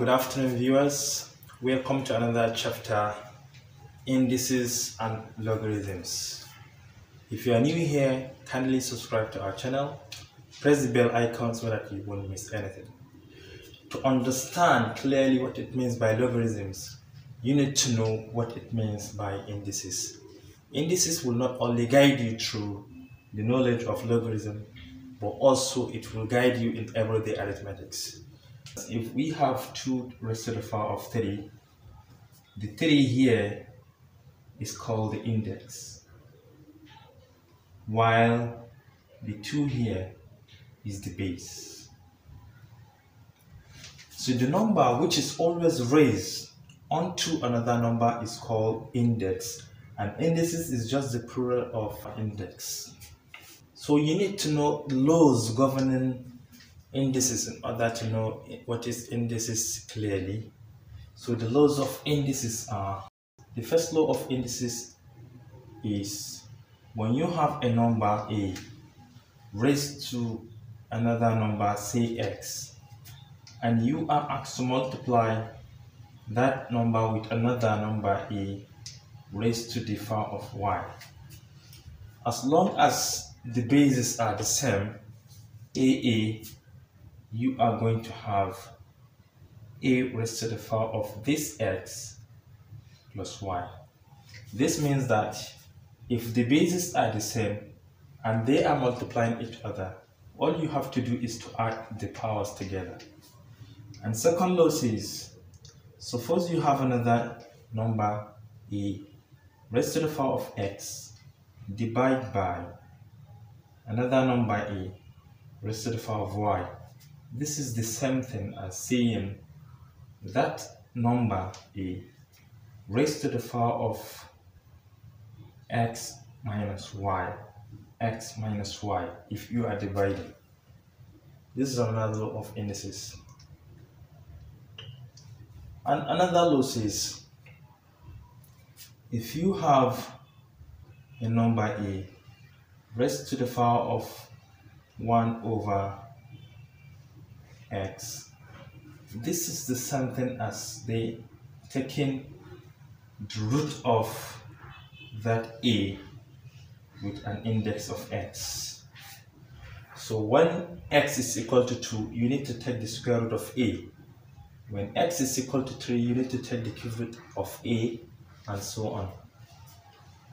good afternoon, viewers. Welcome to another chapter Indices and Logarithms. If you are new here, kindly subscribe to our channel. Press the bell icon so that you won't miss anything. To understand clearly what it means by logarithms, you need to know what it means by indices. Indices will not only guide you through the knowledge of logarithm, but also it will guide you in everyday arithmetics. If we have 2 raised to the power of 3, the 3 here is called the index, while the 2 here is the base. So the number which is always raised onto another number is called index, and indices is just the plural of index. So you need to know laws governing indices in order to know what is indices clearly. So the laws of indices are the first law of indices is when you have a number a raised to another number say x and you are asked to multiply that number with another number a raised to the power of y. As long as the bases are the same, AA you are going to have a raised to the power of this x plus y. This means that if the bases are the same and they are multiplying each other, all you have to do is to add the powers together. And second law says, suppose you have another number a raised to the power of x divided by another number a raised to the power of y this is the same thing as saying that number a raised to the power of x minus y x minus y if you are dividing. This is another law of indices. And another law says if you have a number a raised to the power of 1 over x. This is the same thing as the taking the root of that a with an index of x. So when x is equal to 2, you need to take the square root of a. When x is equal to 3, you need to take the cube root of a and so on.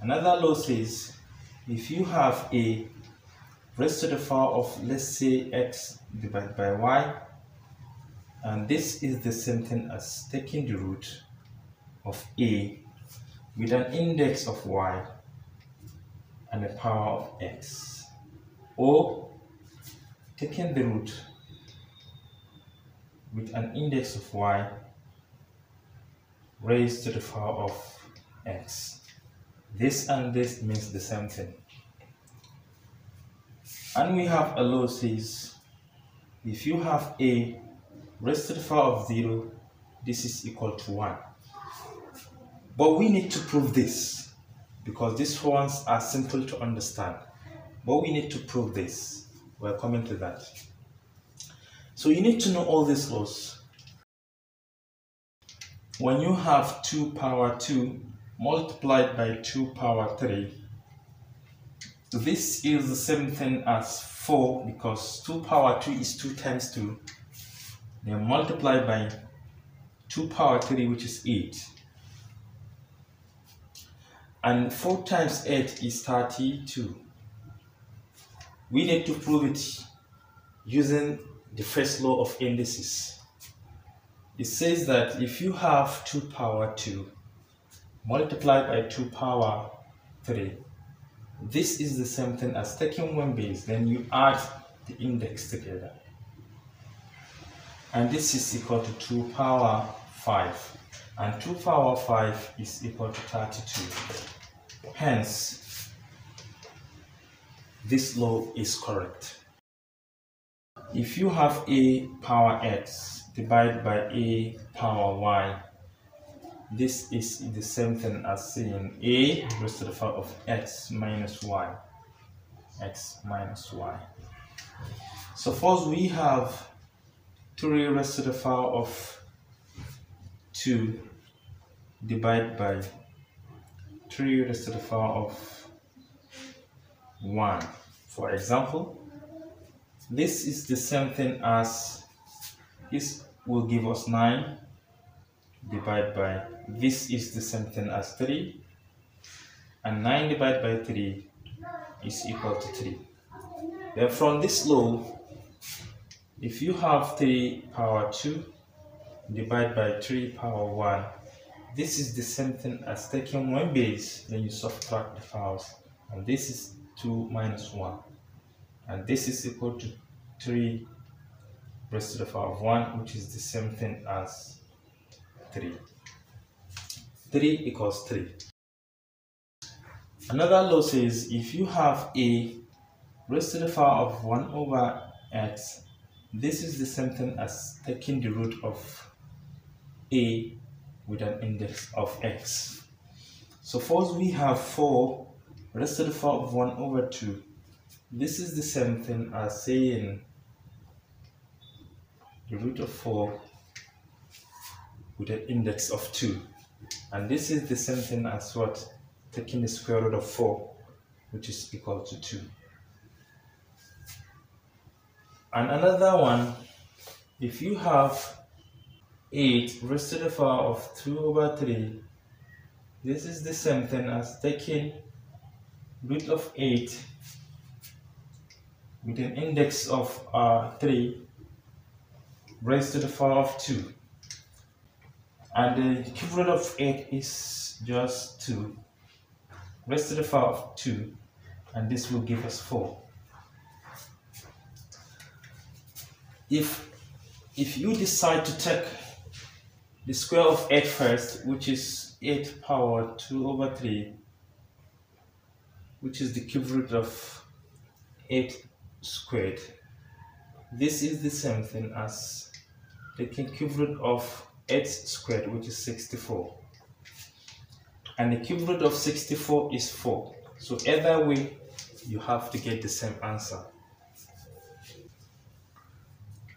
Another law says if you have a raised to the power of let's say x divided by y and this is the same thing as taking the root of a with an index of y and a power of x or taking the root with an index of y raised to the power of x. This and this means the same thing. And we have a law says if you have a raised to the power of 0, this is equal to 1. But we need to prove this because these ones are simple to understand. But we need to prove this. We're coming to that. So you need to know all these laws. When you have 2 power 2 multiplied by 2 power 3, this is the same thing as 4 because 2 power 2 is 2 times 2 then multiply by 2 power 3 which is 8 and 4 times 8 is 32 we need to prove it using the first law of indices. It says that if you have 2 power 2 multiplied by 2 power 3 this is the same thing as taking one base then you add the index together and this is equal to 2 power 5 and 2 power 5 is equal to 32 hence this law is correct. If you have a power x divided by a power y this is the same thing as saying a raised to the power of x minus y. X minus y. Suppose we have 3 raised to the power of 2 divided by 3 raised to the power of 1. For example, this is the same thing as this will give us 9 divided by this is the same thing as 3 and 9 divided by 3 is equal to 3. Then from this law, if you have 3 power 2 divided by 3 power 1, this is the same thing as taking one base, then you subtract the powers. And this is 2 minus 1. And this is equal to 3 raised to the power of 1, which is the same thing as 3. 3 equals 3. Another law says if you have a raised to the power of 1 over x, this is the same thing as taking the root of a with an index of x. First we have 4 raised to the power of 1 over 2. This is the same thing as saying the root of 4 with an index of 2. And this is the same thing as what? Taking the square root of 4, which is equal to 2. And another one, if you have 8 raised to the power of 2 over 3, this is the same thing as taking root of 8 with an index of uh, 3 raised to the power of 2 and the cube root of 8 is just 2 raised to the power of 2 and this will give us 4 if if you decide to take the square of 8 first which is 8 power 2 over 3 which is the cube root of 8 squared this is the same thing as taking cube root of 8 squared which is 64 and the cube root of 64 is 4 so either way you have to get the same answer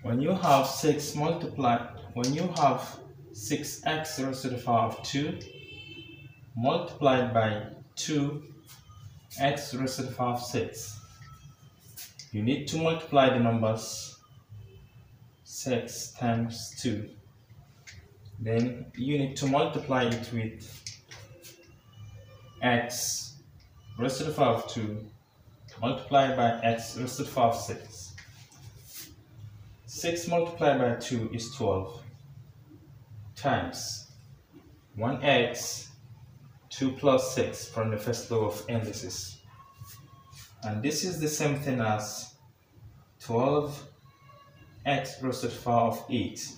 when you have 6 multiplied when you have 6x raised to the power of 2 multiplied by 2 x raised to the power of 6 you need to multiply the numbers 6 times 2 then you need to multiply it with x raised to the power of 2 multiplied by x raised to the power of 6 6 multiplied by 2 is 12 times 1x 2 plus 6 from the first law of indices and this is the same thing as 12 x raised to the power of 8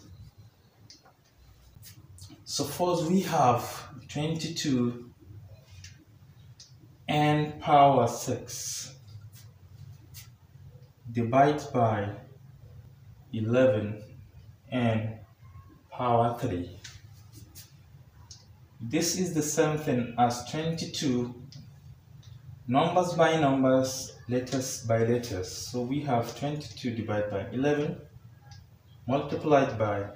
suppose we have 22 n power 6 divided by 11 n power 3 this is the same thing as 22 numbers by numbers letters by letters. So we have 22 divided by 11 multiplied by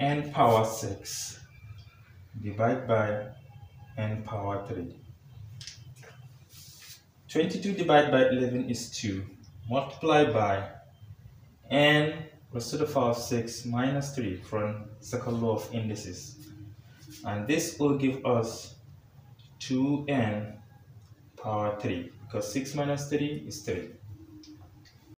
n power 6 divided by n power 3 22 divided by 11 is 2 multiplied by n raised to the power of 6 minus 3 from second law of indices. And this will give us 2n power 3 because 6 minus 3 is 3